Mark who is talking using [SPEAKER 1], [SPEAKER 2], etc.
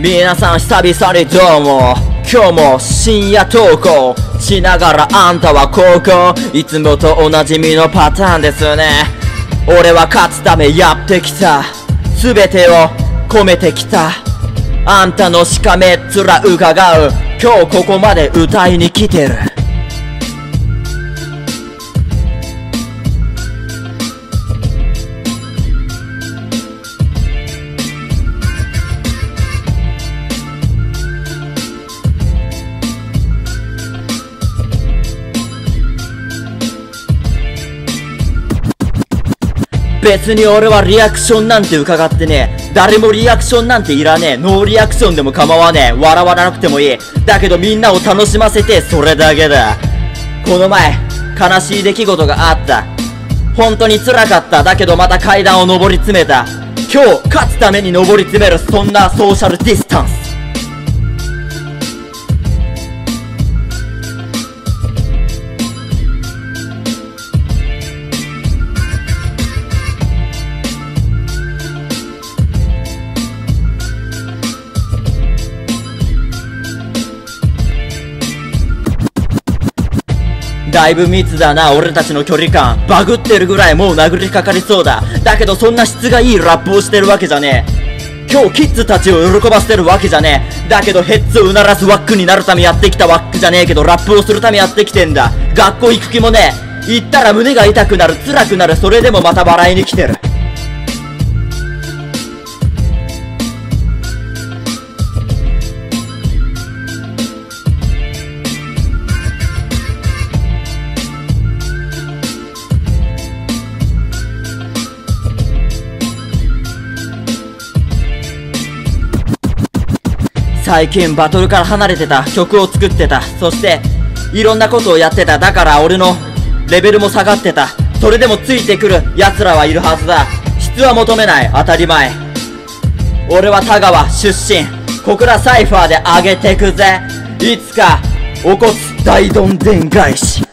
[SPEAKER 1] 皆さん久々にどうも。今日も深夜投稿。しながらあんたは高校。いつもとおなじみのパターンですね。俺は勝つためやってきた。全てを込めてきた。あんたのしかめっ面伺う。今日ここまで歌いに来てる。別に俺はリアクションなんて伺ってねえ。誰もリアクションなんていらねえ。ノーリアクションでも構わねえ。笑わなくてもいい。だけどみんなを楽しませてそれだけだ。この前悲しい出来事があった。本当に辛かった。だけどまた階段を上り詰めた。今日勝つために上り詰める。そんなソーシャルディスタンス。だいぶ密だな俺たちの距離感。バグってるぐらいもう殴りかかりそうだ。だけどそんな質がいいラップをしてるわけじゃねえ。今日キッズたちを喜ばせてるわけじゃねえ。だけどヘッズをうならすワックになるためやってきたワックじゃねえけどラップをするためやってきてんだ。学校行く気もねえ。行ったら胸が痛くなる辛くなる。それでもまた笑いに来てる。最近バトルから離れてた曲を作ってた。そしていろんなことをやってた。だから俺のレベルも下がってた。それでもついてくる奴らはいるはずだ。質は求めない。当たり前。俺は田川出身。小倉サイファーで上げてくぜ。いつか起こす大どんでん返し。